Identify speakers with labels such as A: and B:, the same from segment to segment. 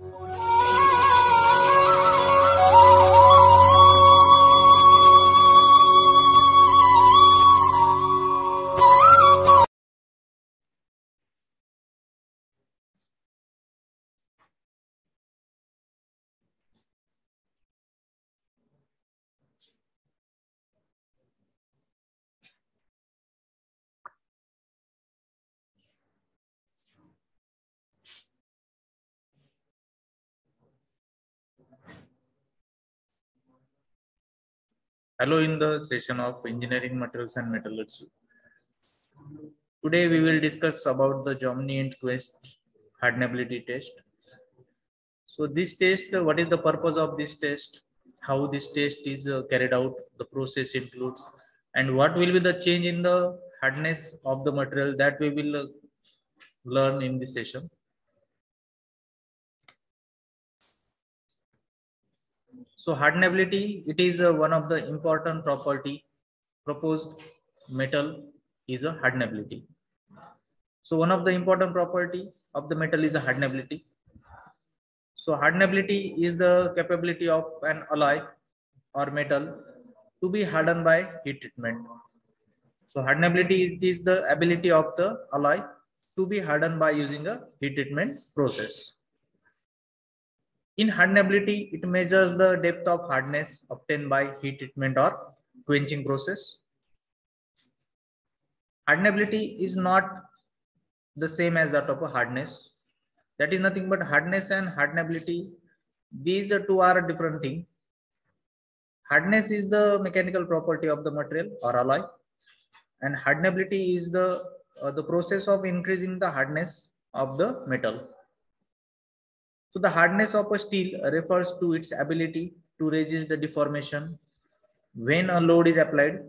A: Oh. Hello in the session of engineering materials and metallurgy. Today we will discuss about the Jominy end quench hardenability test. So this test, what is the purpose of this test? How this test is uh, carried out, the process includes, and what will be the change in the hardness of the material that we will uh, learn in this session. So hardenability, it is uh, one of the important property proposed metal is a hardenability. So one of the important property of the metal is a hardenability. So hardenability is the capability of an alloy or metal to be hardened by heat treatment. So hardenability is, is the ability of the alloy to be hardened by using a heat treatment process. In hardenability, it measures the depth of hardness obtained by heat treatment or quenching process. Hardenability is not the same as that of a hardness. That is nothing but hardness and hardenability. These two are a different thing. Hardness is the mechanical property of the material or alloy, and hardenability is the uh, the process of increasing the hardness of the metal. So the hardness of a steel refers to its ability to resist the deformation when a load is applied,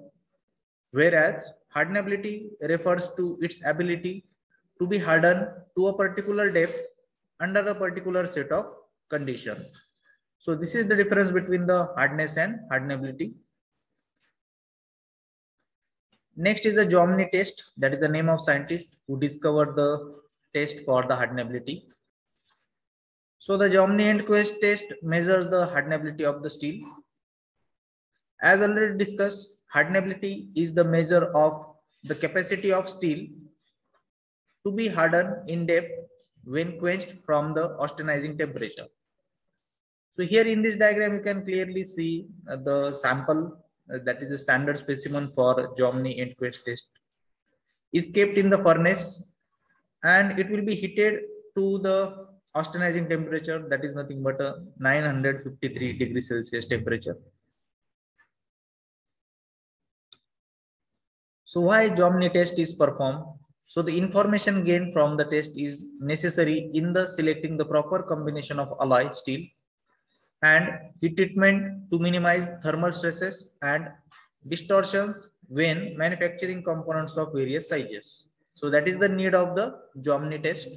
A: whereas hardenability refers to its ability to be hardened to a particular depth under a particular set of condition. So this is the difference between the hardness and hardenability. Next is the Jominy test. That is the name of scientist who discovered the test for the hardenability. So the Jominy end quench test measures the hardenability of the steel. As already discussed, hardenability is the measure of the capacity of steel to be hardened in depth when quenched from the austenizing temperature. So here in this diagram, you can clearly see uh, the sample uh, that is a standard specimen for Jominy end quench test is kept in the furnace and it will be heated to the austenizing temperature that is nothing but a 953 degrees Celsius temperature. So why Jominy test is performed? So the information gained from the test is necessary in the selecting the proper combination of alloy steel and heat treatment to minimize thermal stresses and distortions when manufacturing components of various sizes. So that is the need of the Jominy test.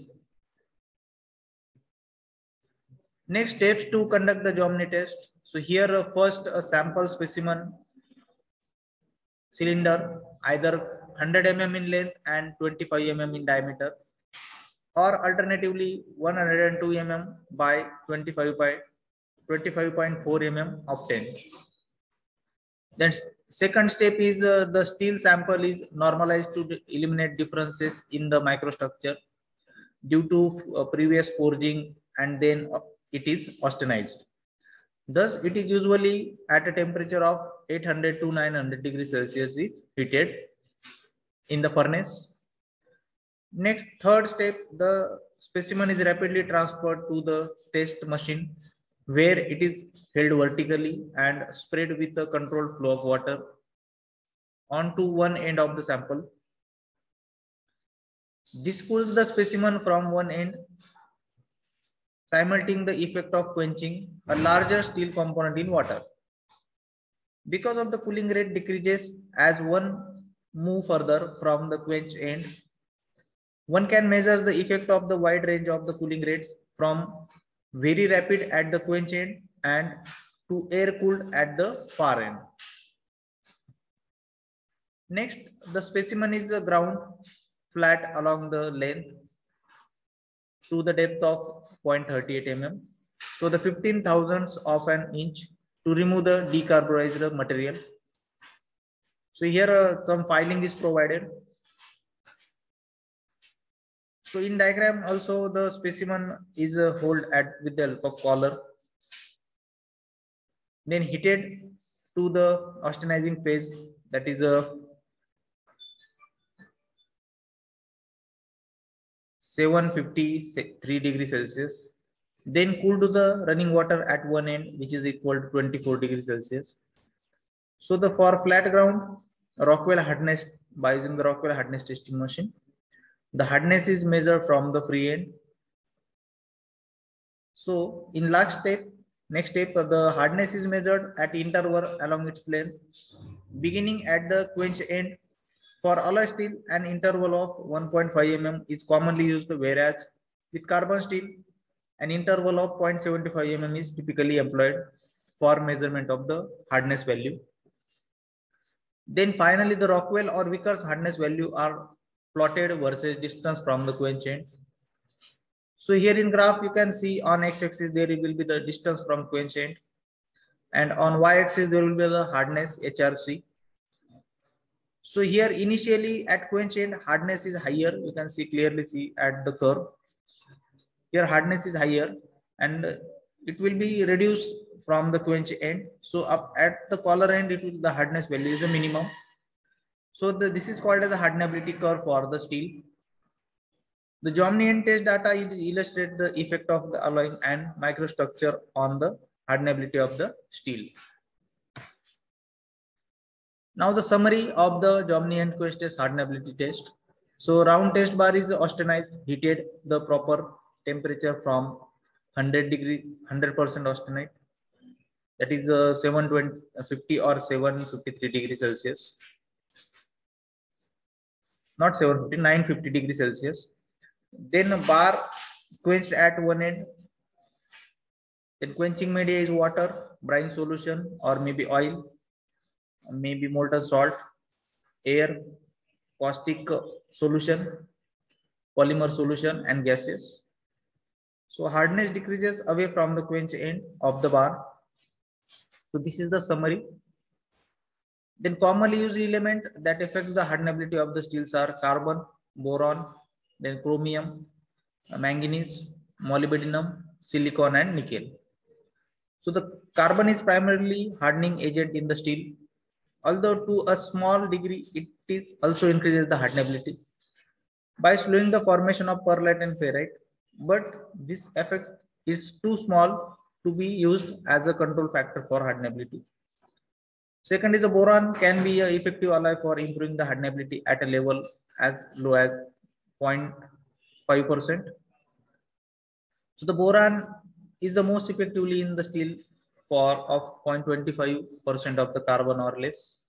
A: Next steps to conduct the Jominy test. So here uh, first a sample specimen cylinder either 100 mm in length and 25 mm in diameter or alternatively 102 mm by 25 by 25.4 mm obtained. Then second step is uh, the steel sample is normalized to eliminate differences in the microstructure due to uh, previous forging and then uh, it is austenized. Thus, it is usually at a temperature of 800 to 900 degrees Celsius is heated in the furnace. Next, third step, the specimen is rapidly transferred to the test machine where it is held vertically and spread with a controlled flow of water onto one end of the sample. This cools the specimen from one end, simultaneing the effect of quenching a larger steel component in water. Because of the cooling rate decreases as one move further from the quench end, one can measure the effect of the wide range of the cooling rates from very rapid at the quench end and to air cooled at the far end. Next, the specimen is ground flat along the length to the depth of 0.38 mm. So the 15 thousandths of an inch to remove the decarburized material. So here uh, some filing is provided. So in diagram also the specimen is uh, hold at with the help of collar. Then heated to the austenizing phase that is a uh, 753 degrees Celsius. Then cool to the running water at one end, which is equal to 24 degrees Celsius. So the for flat ground, Rockwell hardness by using the Rockwell hardness testing machine. The hardness is measured from the free end. So in last step, next step, the hardness is measured at interval along its length, beginning at the quench end for alloy steel, an interval of 1.5 mm is commonly used, whereas with carbon steel, an interval of 0.75 mm is typically employed for measurement of the hardness value. Then finally, the Rockwell or Vickers hardness value are plotted versus distance from the quench end. So here in graph, you can see on x-axis, there will be the distance from quench end. And on y-axis, there will be the hardness HRC. So here initially at quench end hardness is higher. You can see clearly see at the curve. Here hardness is higher and it will be reduced from the quench end. So up at the collar end, it will the hardness value is the minimum. So the, this is called as a hardenability curve for the steel. The Jominy test data illustrate the effect of the alloying and microstructure on the hardenability of the steel. Now the summary of the Jominy end quench test hardenability test. So round test bar is austenized, heated the proper temperature from 100 degree, 100% austenite. That is uh, 750 or 753 degrees Celsius. Not 750, 950 degrees Celsius. Then bar quenched at one end. Then quenching media is water, brine solution, or maybe oil maybe molten salt, air, caustic solution, polymer solution, and gases. So hardness decreases away from the quench end of the bar. So this is the summary. Then commonly used element that affects the hardenability of the steels are carbon, boron, then chromium, manganese, molybdenum, silicon, and nickel. So the carbon is primarily hardening agent in the steel although to a small degree it is also increases the hardenability by slowing the formation of pearlite and ferrite but this effect is too small to be used as a control factor for hardenability second is a boron can be an effective alloy for improving the hardenability at a level as low as 0.5 percent. So the boron is the most effectively in the steel for of 0.25% of the carbon or less.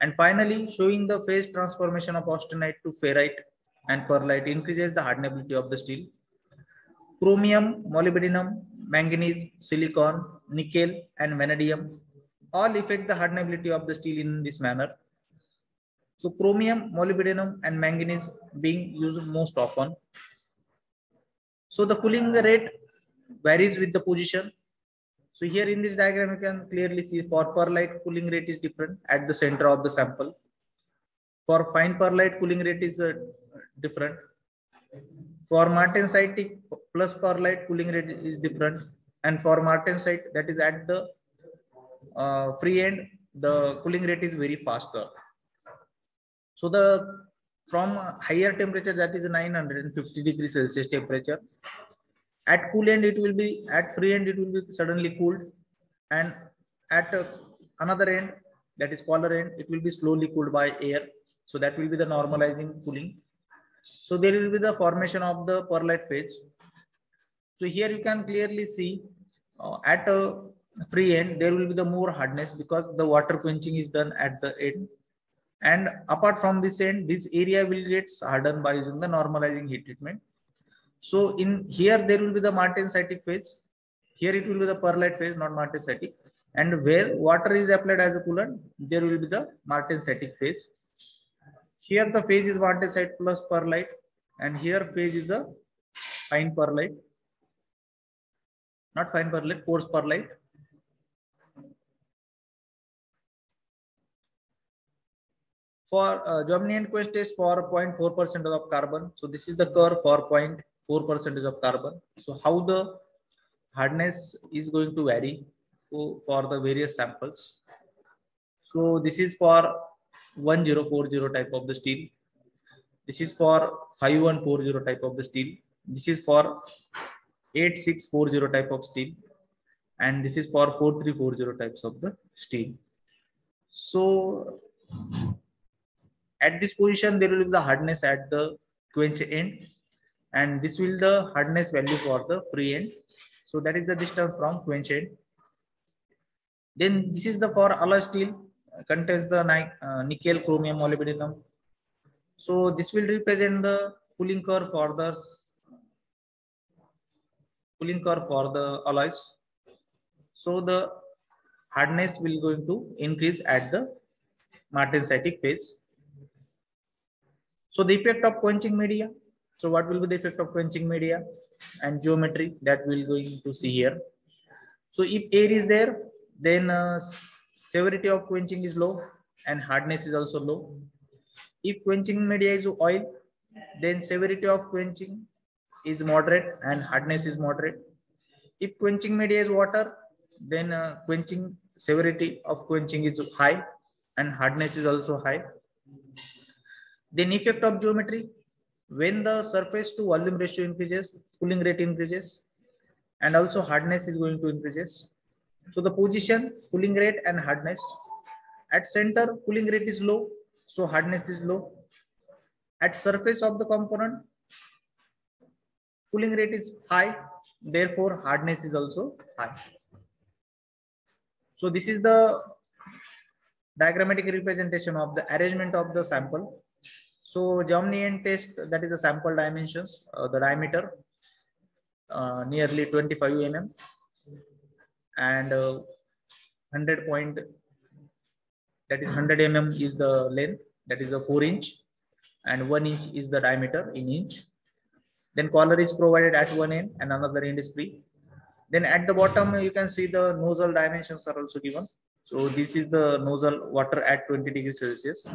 A: And finally, showing the phase transformation of austenite to ferrite and pearlite increases the hardenability of the steel. Chromium, molybdenum, manganese, silicon, nickel, and vanadium all affect the hardenability of the steel in this manner. So chromium, molybdenum, and manganese being used most often. So the cooling rate varies with the position so here in this diagram, you can clearly see for pearlite cooling rate is different at the center of the sample. For fine pearlite cooling rate is uh, different. For martensitic plus pearlite cooling rate is different. And for martensite that is at the uh, free end, the cooling rate is very faster. So the from higher temperature that is 950 degrees Celsius temperature at cool end it will be at free end it will be suddenly cooled. And at uh, another end that is collar end it will be slowly cooled by air. So that will be the normalizing cooling. So there will be the formation of the pearlite phase. So here you can clearly see uh, at a free end there will be the more hardness because the water quenching is done at the end. And apart from this end this area will get hardened by using the normalizing heat treatment so in here, there will be the martensitic phase. Here it will be the pearlite phase, not martensitic. And where water is applied as a coolant, there will be the martensitic phase. Here the phase is martensite plus pearlite. And here phase is the fine pearlite. Not fine pearlite, coarse pearlite. For uh, Jominy quench is for 0.4 percent of carbon. So this is the curve for 0.4 percentage of carbon. So how the hardness is going to vary for, for the various samples. So this is for 1040 type of the steel. This is for 5140 type of the steel. This is for 8640 type of steel. And this is for 4340 types of the steel. So at this position, there will be the hardness at the quench end. And this will the hardness value for the free end. So that is the distance from quench end. Then this is the for alloy steel contains the uh, nickel, chromium, molybdenum. So this will represent the cooling curve for the cooling curve for the alloys. So the hardness will going to increase at the martensitic phase. So the effect of quenching media. So what will be the effect of quenching media and geometry that we're going to see here. So if air is there, then uh, severity of quenching is low and hardness is also low. If quenching media is oil, then severity of quenching is moderate and hardness is moderate. If quenching media is water, then uh, quenching severity of quenching is high and hardness is also high. Then effect of geometry, when the surface to volume ratio increases, cooling rate increases, and also hardness is going to increases. So the position, cooling rate and hardness. At center, cooling rate is low, so hardness is low. At surface of the component, cooling rate is high, therefore hardness is also high. So this is the diagrammatic representation of the arrangement of the sample. So Jominy end test, that is the sample dimensions, uh, the diameter, uh, nearly 25 mm and uh, 100 point that is 100 mm is the length that is a 4 inch and 1 inch is the diameter in inch. Then collar is provided at one end and another end is free then at the bottom you can see the nozzle dimensions are also given. So this is the nozzle water at 20 degrees celsius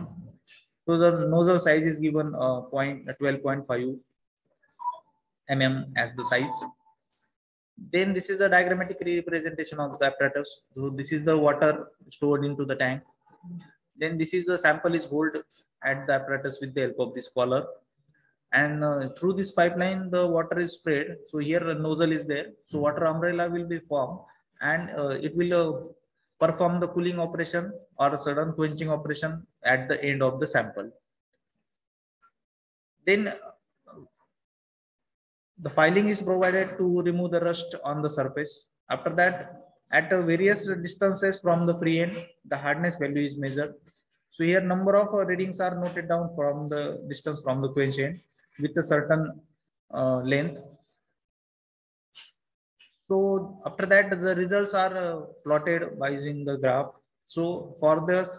A: so the nozzle size is given uh, point 12.5 mm as the size then this is the diagrammatic representation of the apparatus. So this is the water stored into the tank. Then this is the sample is hold at the apparatus with the help of this collar. And uh, through this pipeline, the water is sprayed. So here a nozzle is there. So water umbrella will be formed and uh, it will uh, perform the cooling operation or a sudden quenching operation at the end of the sample. Then the filing is provided to remove the rust on the surface. After that, at various distances from the free end, the hardness value is measured. So here number of readings are noted down from the distance from the quench end with a certain uh, length. So after that, the results are uh, plotted by using the graph. So for this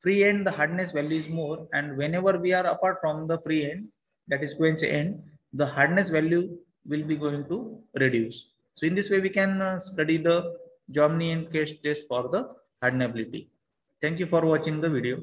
A: free end, the hardness value is more. And whenever we are apart from the free end, that is quench end, the hardness value will be going to reduce. So in this way, we can uh, study the Jominy end quench test for the hardenability. Thank you for watching the video.